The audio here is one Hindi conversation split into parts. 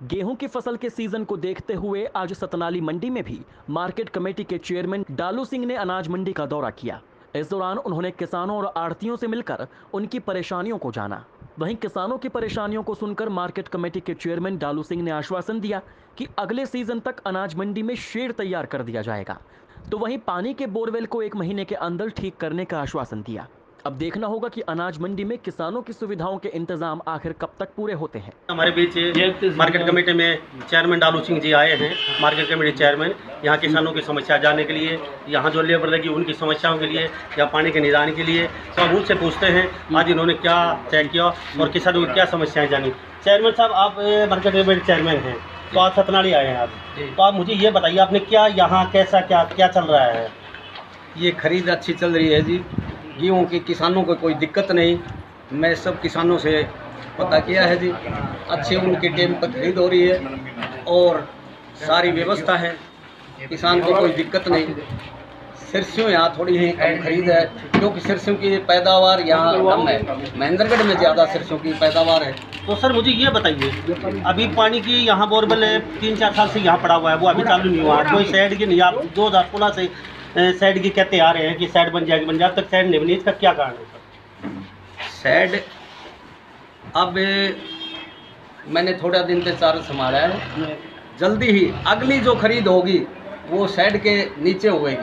गेहूँ की फ़सल के सीज़न को देखते हुए आज सतनाली मंडी में भी मार्केट कमेटी के चेयरमैन डालू सिंह ने अनाज मंडी का दौरा किया। इस दौरान उन्होंने किसानों और आड़तियों से मिलकर उनकी परेशानियों को जाना। वहीं किसानों की परेशानियों को सुनकर मार्केट कमेटी के चेयरमैन डालू सिंह ने आश्वासन दिया कि अगले सीज़न तक अनाज मंडी में शेड तैयार कर दिया जाएगा। तो वहीं पानी के बोरवेल को एक महीने के अंदर ठीक करने का आश्वासन दिया। अब देखना होगा कि अनाज मंडी में किसानों की सुविधाओं के इंतज़ाम आखिर कब तक पूरे होते हैं। हमारे बीच मार्केट कमेटी में चेयरमैन डालू सिंह जी आए हैं मार्केट कमेटी चेयरमैन। यहाँ किसानों की समस्या जाने के लिए यहाँ जो लेबर लगी उनकी समस्याओं के लिए या पानी के निदान के लिए तो हम उनसे पूछते हैं आज इन्होंने क्या चेक किया और किसानों की क्या समस्याएँ जानी। चेयरमैन साहब आप मार्केट कमेटी चेयरमैन हैं तो आप सतनाड़ी आए हैं आप। तो आप मुझे ये बताइए आपने क्या यहाँ कैसा क्या क्या चल रहा है? ये खरीद अच्छी चल रही है जी। गेहूँ की किसानों को कोई दिक्कत नहीं मैं सब किसानों से पता किया है जी अच्छे उनके टेम पर खरीद हो रही है और सारी व्यवस्था है किसान को कोई दिक्कत नहीं सिरसियों यहाँ थोड़ी ही कम खरीद है क्योंकि सरसों की पैदावार यहाँ कम है महेंद्रगढ़ में ज़्यादा सरसों की पैदावार है तो सर मुझे ये बताइए अभी पानी की यहाँ बोरवेल है, तीन चार साल से यहाँ पड़ा हुआ है वो अभी चालू नहीं हुआ। कोई साइड की नहीं आप दो हज़ार सोलह से साइड की कहते आ रहे हैं कि साइड बन जाएगी बन जाए तक साइड नहीं बनी इसका क्या कारण है? सर सैड अब मैंने थोड़ा दिन से चार्ज संभाला है। जल्दी ही अगली जो खरीद होगी वो सैड के नीचे होगी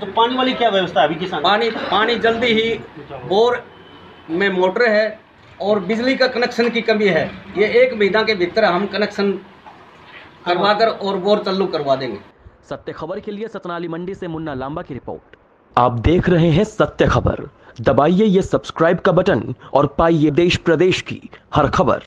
तो पानी वाली क्या व्यवस्था है अभी किसान? पानी पानी जल्दी ही बोर में मोटर है और बिजली का कनेक्शन की कमी है। ये एक महीना के भीतर हम कनेक्शन करवा कर और बोर चालू करवा देंगे। सत्य खबर के लिए सतनाली मंडी से मुन्ना लांबा की रिपोर्ट। आप देख रहे हैं सत्य खबर। दबाइए ये सब्सक्राइब का बटन और पाइए देश प्रदेश की हर खबर।